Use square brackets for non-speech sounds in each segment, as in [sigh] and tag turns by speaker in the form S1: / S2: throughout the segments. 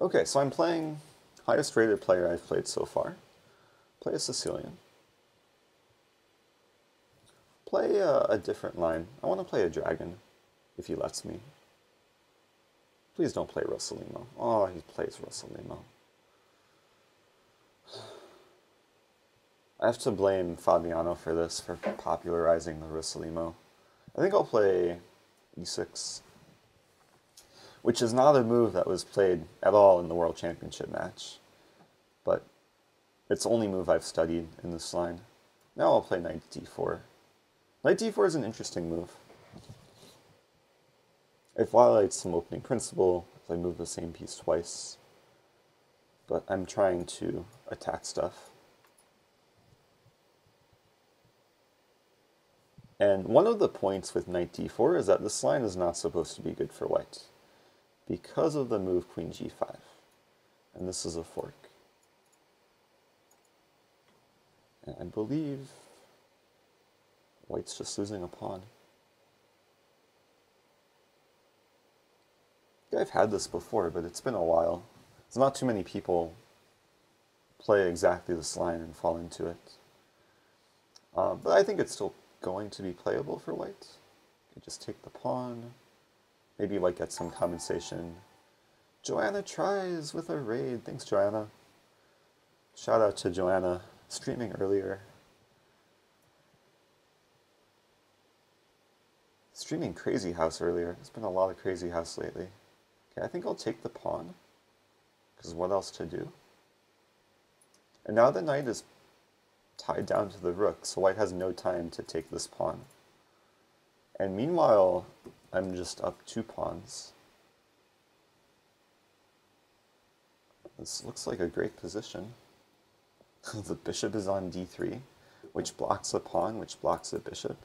S1: Okay, so I'm playing highest rated player I've played so far. Play a Sicilian. Play a, a different line. I want to play a dragon, if he lets me. Please don't play Rossolimo. Oh, he plays Rossolimo. I have to blame Fabiano for this, for popularizing the Rossolimo. I think I'll play e6 which is not a move that was played at all in the World Championship match. But it's the only move I've studied in this line. Now I'll play knight d4. Knight d4 is an interesting move. It violates some opening principle, if I move the same piece twice. But I'm trying to attack stuff. And one of the points with knight d4 is that this line is not supposed to be good for white because of the move queen g5. And this is a fork. And I believe white's just losing a pawn. I've had this before, but it's been a while. There's not too many people play exactly this line and fall into it. Uh, but I think it's still going to be playable for white. Just take the pawn, Maybe like get some compensation. Joanna tries with a raid. Thanks, Joanna. Shout out to Joanna streaming earlier. Streaming Crazy House earlier. There's been a lot of Crazy House lately. Okay, I think I'll take the pawn. Because what else to do? And now the knight is tied down to the rook, so white has no time to take this pawn. And meanwhile, I'm just up two pawns. This looks like a great position. [laughs] the bishop is on d3, which blocks a pawn, which blocks a bishop.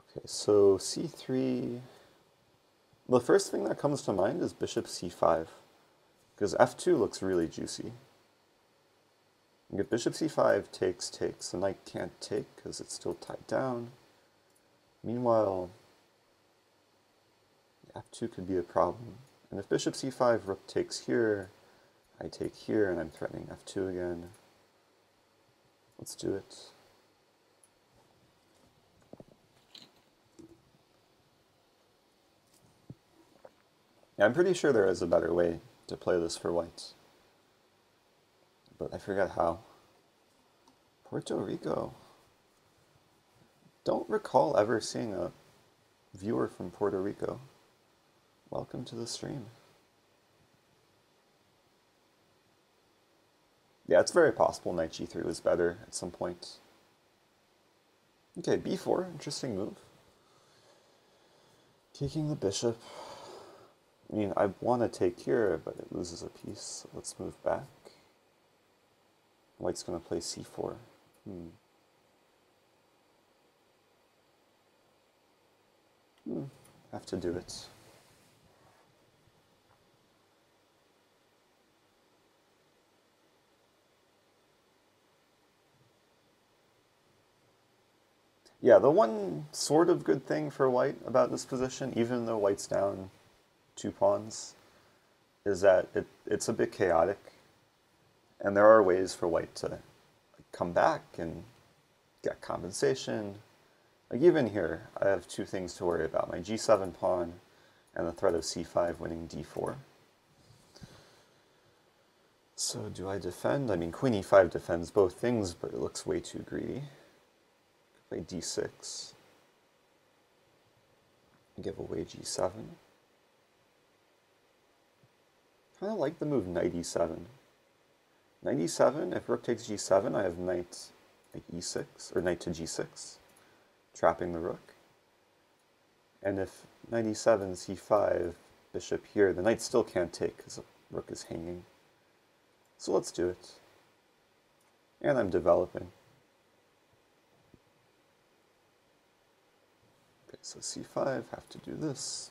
S1: Okay, so c3... The first thing that comes to mind is bishop c5, because f2 looks really juicy. If bishop c5 takes, takes, the knight can't take because it's still tied down. Meanwhile, f2 could be a problem. And if bishop c5, rook takes here, I take here, and I'm threatening f2 again. Let's do it. Yeah, I'm pretty sure there is a better way to play this for white. But I forget how. Puerto Rico don't recall ever seeing a viewer from Puerto Rico. Welcome to the stream. Yeah, it's very possible knight g3 was better at some point. Okay, b4, interesting move. Taking the bishop. I mean, I want to take here, but it loses a piece, so let's move back. White's going to play c4. Hmm. Hmm, have to do it. Yeah, the one sort of good thing for white about this position, even though white's down two pawns, is that it, it's a bit chaotic. And there are ways for white to come back and get compensation, like even here, I have two things to worry about, my g7 pawn and the threat of c5 winning d4. So do I defend? I mean, queen e5 defends both things, but it looks way too greedy. Play d6. Give away g7. Kind of like the move knight e7. Knight e7, if rook takes g7, I have knight like e6, or knight to g6 trapping the rook. And if knight e7, c5, bishop here, the knight still can't take because the rook is hanging. So let's do it. And I'm developing. Okay, so c5, have to do this.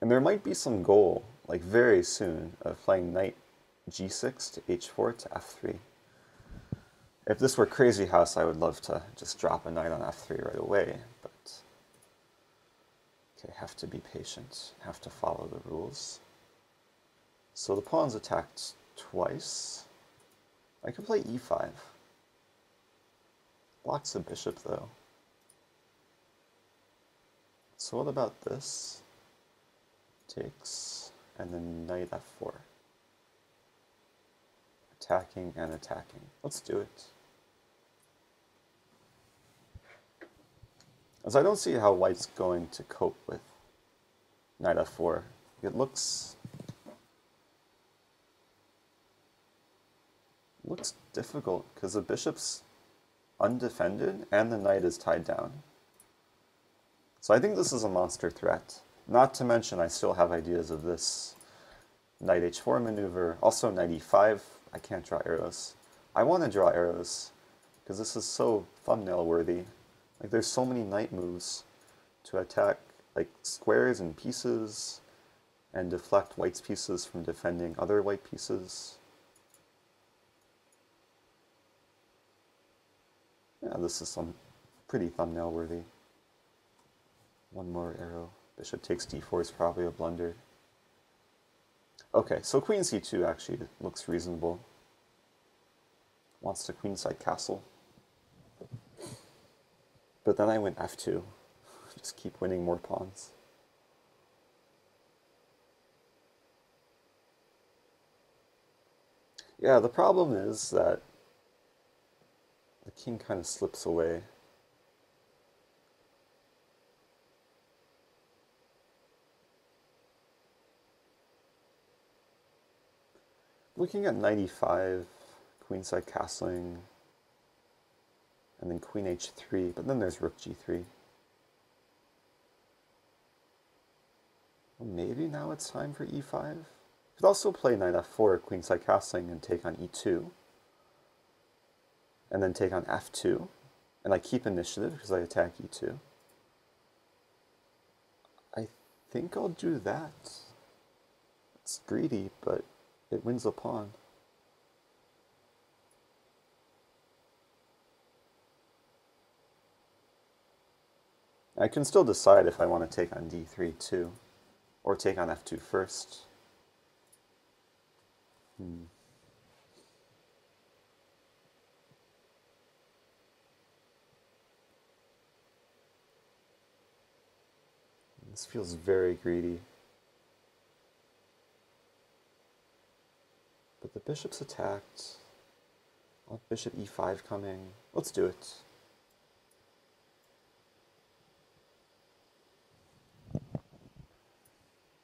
S1: And there might be some goal, like very soon, of playing knight g6 to h4 to f3. If this were Crazy House, I would love to just drop a knight on f3 right away, but Okay, have to be patient, have to follow the rules. So the pawn's attacked twice. I could play e5. Blocks the bishop though. So what about this? Takes, and then knight f4. Attacking and attacking. Let's do it. As I don't see how white's going to cope with knight f4. It looks looks difficult because the bishop's undefended and the knight is tied down. So I think this is a monster threat. Not to mention I still have ideas of this knight h4 maneuver, also knight e5. I can't draw arrows. I want to draw arrows because this is so thumbnail worthy. Like there's so many knight moves to attack like squares and pieces and deflect white's pieces from defending other white pieces. Yeah, this is some pretty thumbnail worthy. One more arrow. Bishop takes d4 is probably a blunder. Okay, so queen c2 actually looks reasonable. Wants to queenside castle. But then I went f2. [laughs] Just keep winning more pawns. Yeah, the problem is that the king kind of slips away. Looking at 95, queenside castling, and then queen h3, but then there's rook g3. Well, maybe now it's time for e5? Could also play knight f4, queenside castling, and take on e2. And then take on f2. And I keep initiative because I attack e2. I think I'll do that. It's greedy, but it wins a pawn. I can still decide if I want to take on d3 too, or take on f2 first. Hmm. This feels very greedy. But the bishop's attacked. Bishop e5 coming. Let's do it.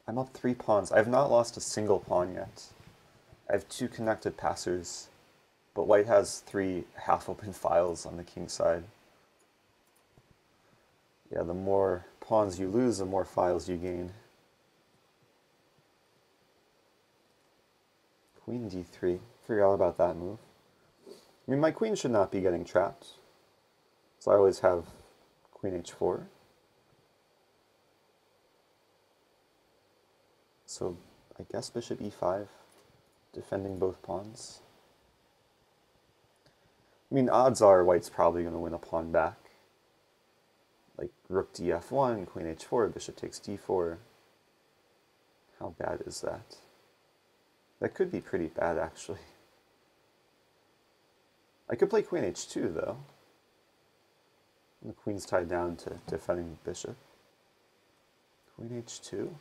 S1: I'm up three pawns. I have not lost a single pawn yet. I have two connected passers, but white has three half-open [laughs] files on the king side. Yeah, the more pawns you lose, the more files you gain. Queen d3. Forgot about that move. I mean, my queen should not be getting trapped. So I always have queen h4. So I guess bishop e5, defending both pawns. I mean, odds are white's probably going to win a pawn back. Like rook df1, queen h4, bishop takes d4. How bad is that? That could be pretty bad, actually. I could play queen h2, though. And the queen's tied down to defending the bishop. Queen h2?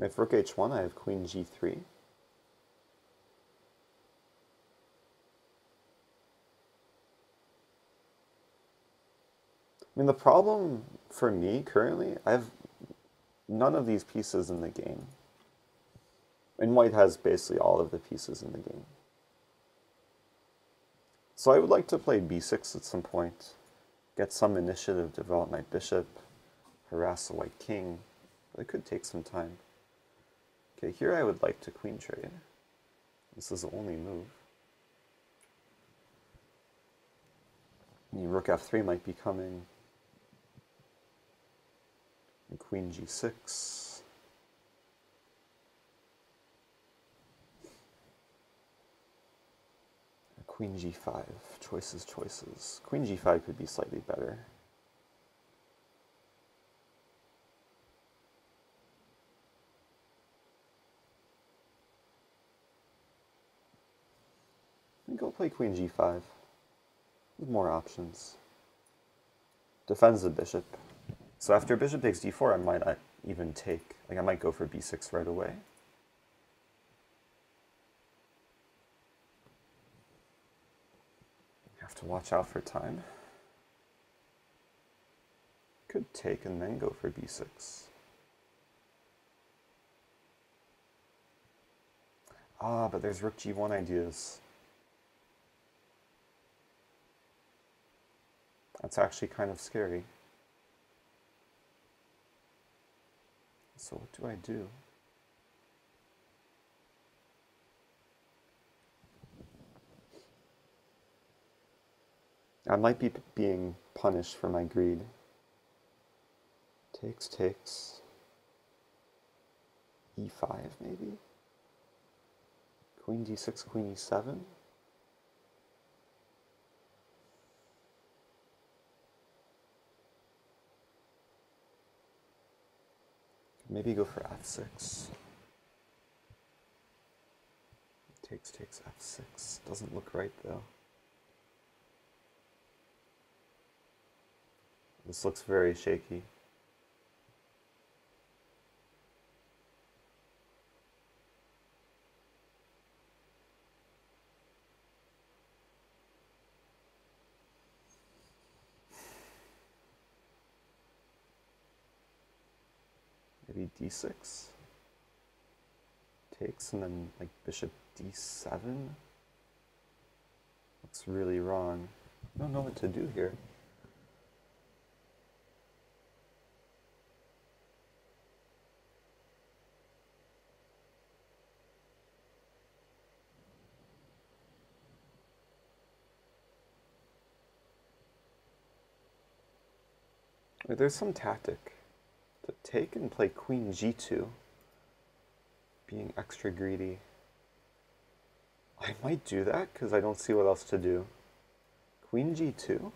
S1: If rook h1, I have queen g3. I mean, the problem for me currently, I have none of these pieces in the game. And white has basically all of the pieces in the game. So I would like to play b6 at some point, get some initiative, develop my bishop, harass the white king, it could take some time. Okay, here I would like to queen trade. This is the only move. Rook f3 might be coming. And queen g6. Queen g5. Choices, choices. Queen g5 could be slightly better. Go play queen g5 with more options. Defends the bishop. So after bishop takes d4, I might even take, like I might go for b6 right away. Have to watch out for time. Could take and then go for b6. Ah, but there's rook g1 ideas. That's actually kind of scary. So what do I do? I might be being punished for my greed. Takes, takes. E5 maybe? Queen d6, queen e7? Maybe go for f6. Takes, takes f6. Doesn't look right though. This looks very shaky. maybe d6 takes and then like bishop d7 looks really wrong. I don't know what to do here. There's some tactic take and play queen g2, being extra greedy. I might do that because I don't see what else to do. Queen g2?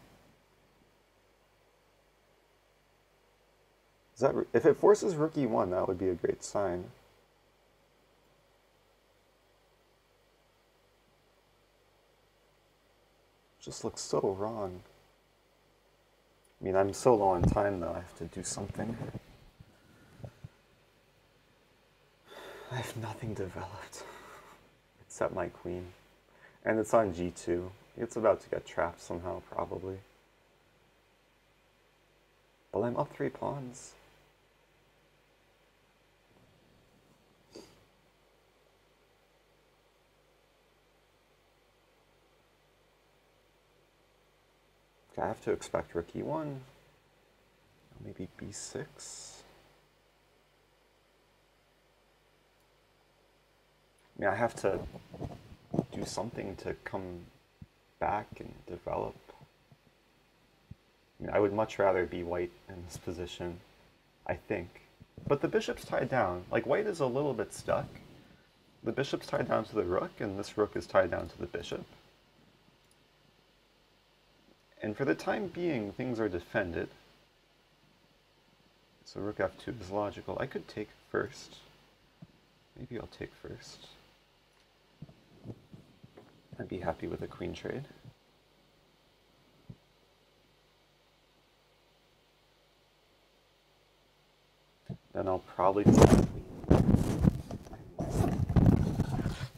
S1: Is that, if it forces rook e1, that would be a great sign. Just looks so wrong. I mean, I'm so low on time though, I have to do something. I have nothing developed [laughs] except my queen. And it's on g2. It's about to get trapped somehow, probably. But I'm up three pawns. I have to expect rook e1. Maybe b6. I mean, I have to do something to come back and develop. I, mean, I would much rather be white in this position, I think. But the bishop's tied down. Like, white is a little bit stuck. The bishop's tied down to the rook, and this rook is tied down to the bishop. And for the time being, things are defended. So rook f2 is logical. I could take first. Maybe I'll take first. I'd be happy with a queen trade. Then I'll probably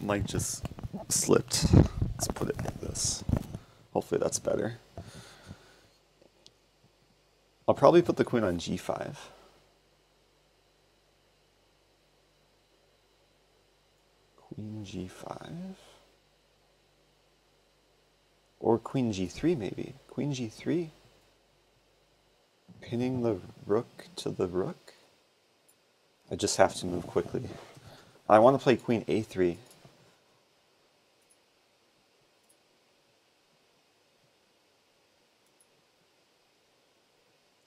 S1: might just slipped. Let's put it like this. Hopefully that's better. I'll probably put the queen on g5. Queen g5. Or queen g3 maybe. Queen g3. Pinning the rook to the rook. I just have to move quickly. I want to play queen a3.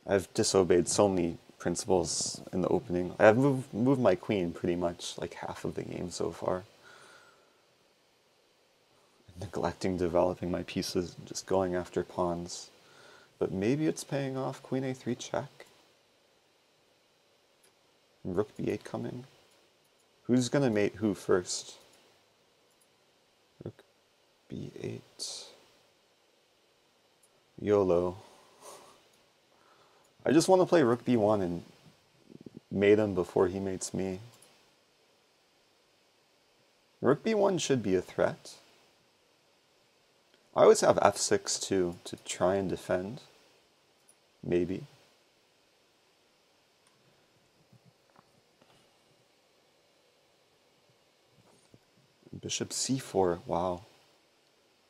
S1: I've disobeyed so many principles in the opening. I have moved, moved my queen pretty much like half of the game so far. Neglect neglecting developing my pieces, just going after pawns. But maybe it's paying off. Queen a3 check. Rook b8 coming. Who's gonna mate who first? Rook b8. YOLO. I just want to play rook b1 and mate him before he mates me. Rook b1 should be a threat. I always have f6 too, to try and defend. Maybe. Bishop c4, wow.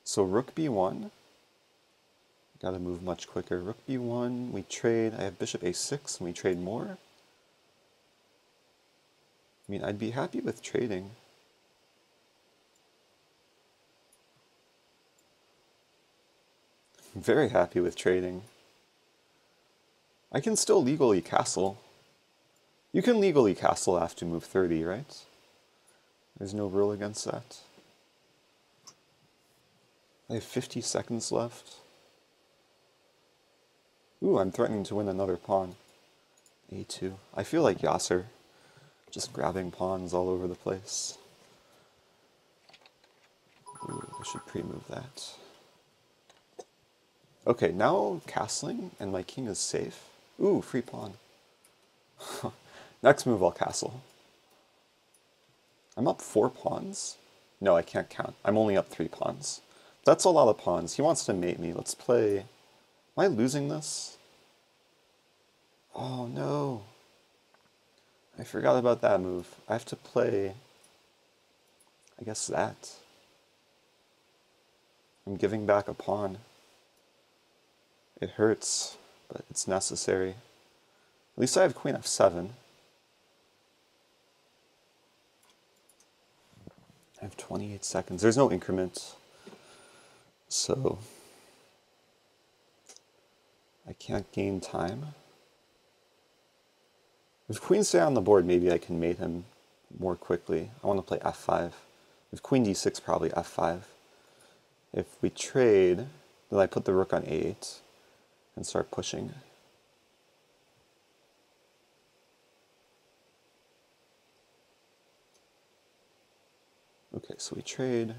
S1: So rook b1. Gotta move much quicker. Rook b1, we trade. I have bishop a6, and we trade more. I mean, I'd be happy with trading. Very happy with trading. I can still legally castle. You can legally castle after move 30, right? There's no rule against that. I have 50 seconds left. Ooh, I'm threatening to win another pawn. A2. I feel like Yasser, just grabbing pawns all over the place. Ooh, I should pre-move that. Okay, now castling, and my king is safe. Ooh, free pawn. [laughs] Next move, I'll castle. I'm up four pawns? No, I can't count. I'm only up three pawns. That's a lot of pawns. He wants to mate me. Let's play... Am I losing this? Oh, no. I forgot about that move. I have to play... I guess that. I'm giving back a pawn. It hurts, but it's necessary. At least I have queen f7. I have 28 seconds. There's no increment. So I can't gain time. If queen stay on the board, maybe I can mate him more quickly. I want to play f5. If queen d6, probably f5. If we trade, then I put the rook on a8 and start pushing. Okay, so we trade.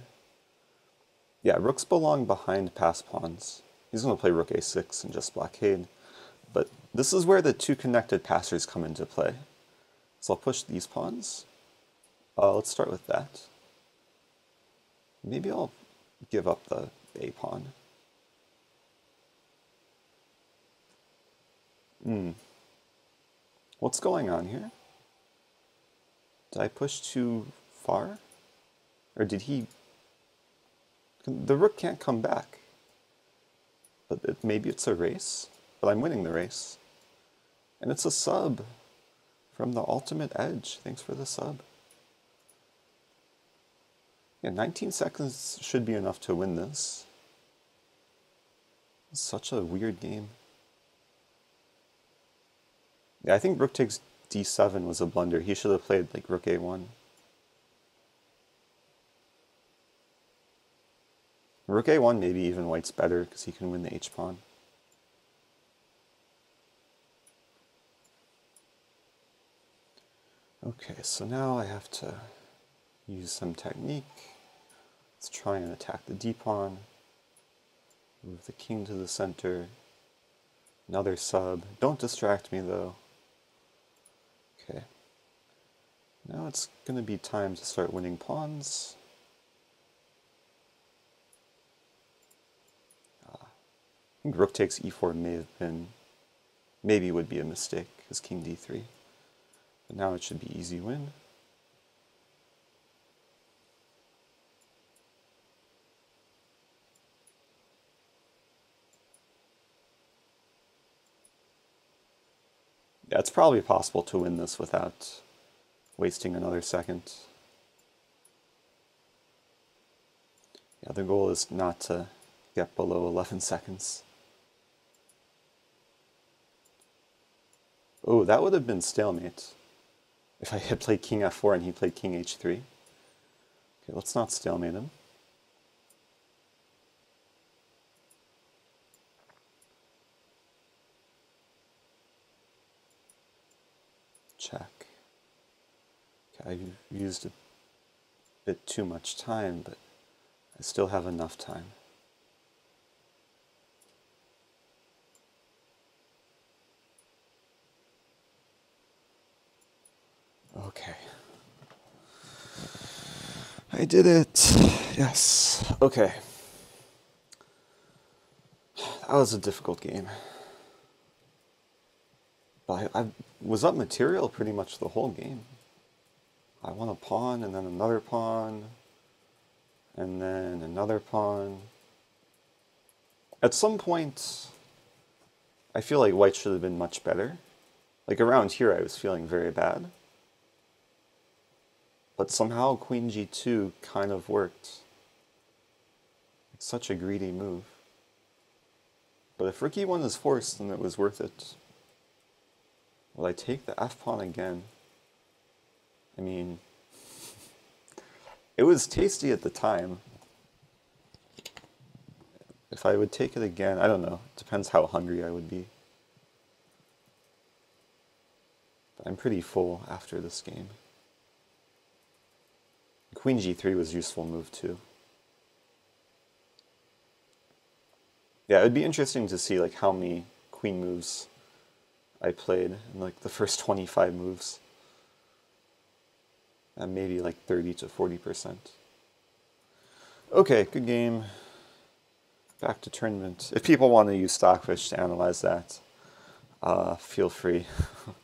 S1: Yeah, rooks belong behind pass pawns. He's going to play rook a6 and just blockade. But this is where the two connected passers come into play. So I'll push these pawns. Uh, let's start with that. Maybe I'll give up the a pawn. Hmm. What's going on here? Did I push too far? Or did he... The rook can't come back. But it, maybe it's a race? But I'm winning the race. And it's a sub from the ultimate edge. Thanks for the sub. Yeah, 19 seconds should be enough to win this. It's such a weird game. Yeah, I think rook takes d7 was a blunder. He should have played like rook a1. Rook a1, maybe even white's better because he can win the h-pawn. Okay, so now I have to use some technique. Let's try and attack the d-pawn. Move the king to the center. Another sub. Don't distract me though. Okay. Now it's going to be time to start winning pawns. Uh, I think rook takes e4 may have been, maybe would be a mistake, because king d3. But now it should be easy win. It's probably possible to win this without wasting another second. Yeah, the goal is not to get below 11 [laughs] seconds. Oh, that would have been stalemate if I had played king f4 and he played king h3. Okay, let's not stalemate him. check. I've used a bit too much time, but I still have enough time. Okay. I did it. Yes. Okay. That was a difficult game. But I, I was up material pretty much the whole game. I want a pawn and then another pawn and then another pawn. At some point, I feel like white should have been much better. Like around here, I was feeling very bad. But somehow queen g2 kind of worked. It's such a greedy move. But if rook e1 is forced, then it was worth it. Will I take the f pawn again? I mean, it was tasty at the time. If I would take it again, I don't know. It depends how hungry I would be. But I'm pretty full after this game. Queen g3 was useful move too. Yeah, it would be interesting to see like how many queen moves I played in like the first 25 moves. And maybe like 30 to 40%. Okay, good game. Back to tournament. If people want to use Stockfish to analyze that, uh, feel free. [laughs]